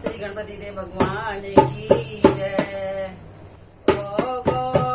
श्री गणपति देव भगवान की जय। ओ गो